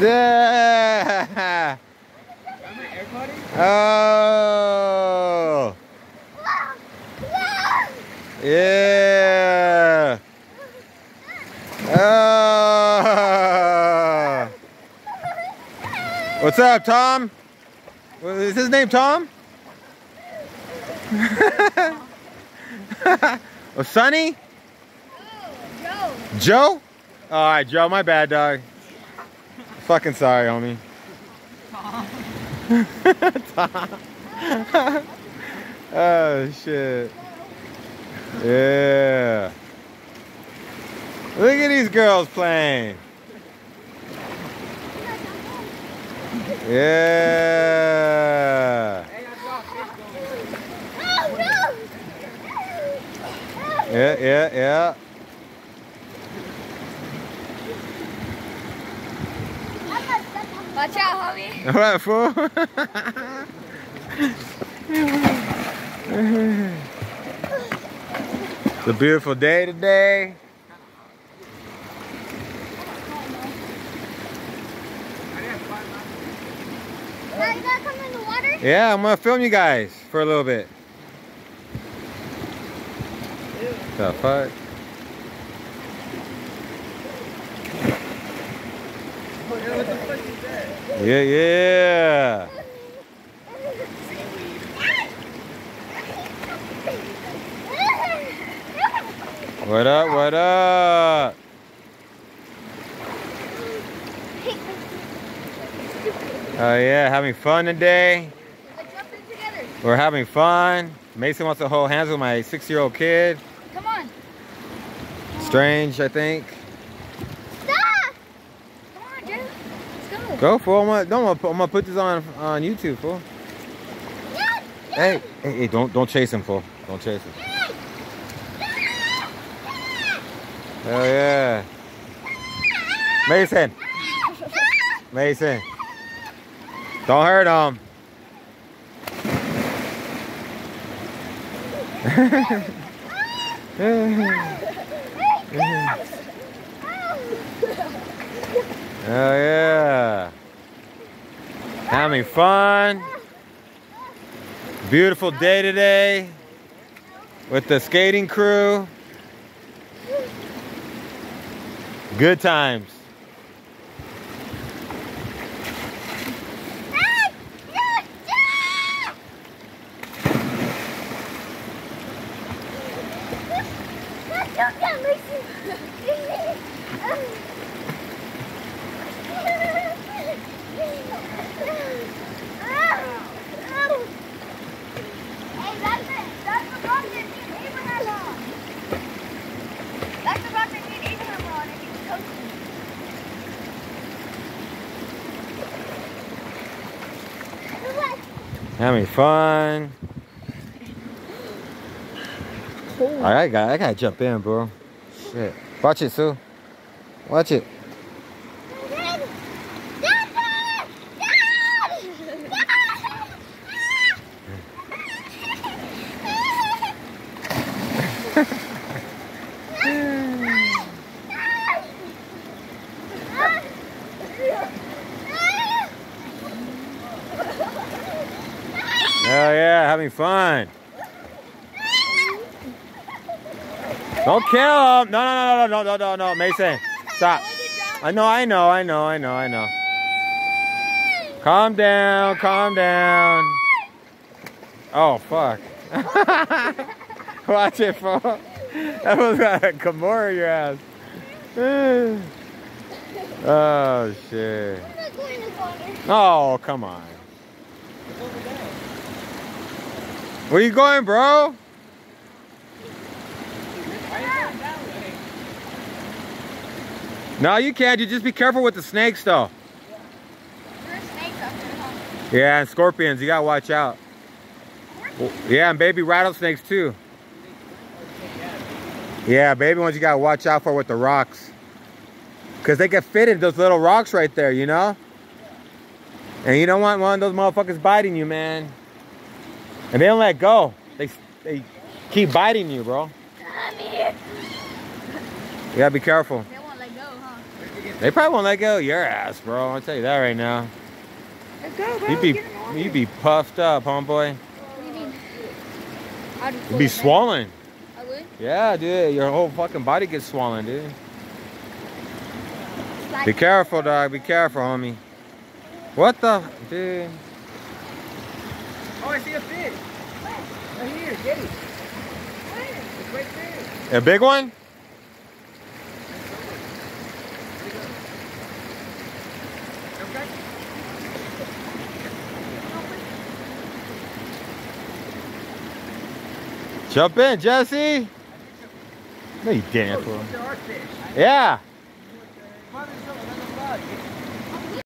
Yeah. Oh. Yeah. Oh. What's up, Tom? Is his name Tom? oh, Sonny? Oh, Joe. Joe? All right, Joe. My bad, dog. Fucking sorry, homie. Tom. oh shit. Yeah. Look at these girls playing. Yeah. Yeah, yeah, yeah. Watch out, homie. What, fool? it's a beautiful day today. Now you gotta come in the water? Yeah, I'm gonna film you guys for a little bit. The fuck? Yeah, yeah. What up, what up? Oh yeah, having fun today. Let's jump in together. We're having fun. Mason wants to hold hands with my six-year-old kid. Come on. Strange, I think. Stop! Come on, Joe. Let's go. Fool. I'm gonna, don't, I'm gonna put this on on YouTube, fool. Hey, hey, hey, don't don't chase him, fool. Don't chase him. yes, Hell yeah. Mason, Mason. Don't hurt him. Oh yeah. Having fun. Beautiful day today with the skating crew. Good times. Hey, that's it. That's the rock that me and Abraham on. That's the rock that me and Abraham on, and he was coaching. What? Having fun. I got I gotta jump in, bro. Shit. Watch it, Sue. Watch it. Oh yeah, having fun. Don't kill him. No, no, no, no, no, no, no, no, Mason. Stop. I know, I know, I know, I know, I know. Calm down, calm down. Oh, fuck. Watch it, fool. That was a Kimura your ass. oh, shit. I'm not going to water. Oh, come on. Where you going, bro? No, you can't. You just be careful with the snakes, though. There's snakes up there, huh? Yeah, and scorpions. You gotta watch out. Yeah, and baby rattlesnakes too. Yeah, baby ones you gotta watch out for with the rocks. Cause they get fitted those little rocks right there, you know? And you don't want one of those motherfuckers biting you, man. And they don't let go. They they keep biting you, bro. Come here. You gotta be careful. They won't let go, huh? They probably won't let go of your ass, bro. I'll tell you that right now. Let's go, bro. You'd be Get in the water. you'd be puffed up, homeboy. What do you mean? I'd You'd be swollen. I would. Yeah, dude. Your whole fucking body gets swollen, dude. Be careful, dog. Be careful, homie. What the, dude? Oh, I see a fish. Right here, get it. It's right there. A big one? Jump in, Jesse. No, you didn't. Oh, yeah.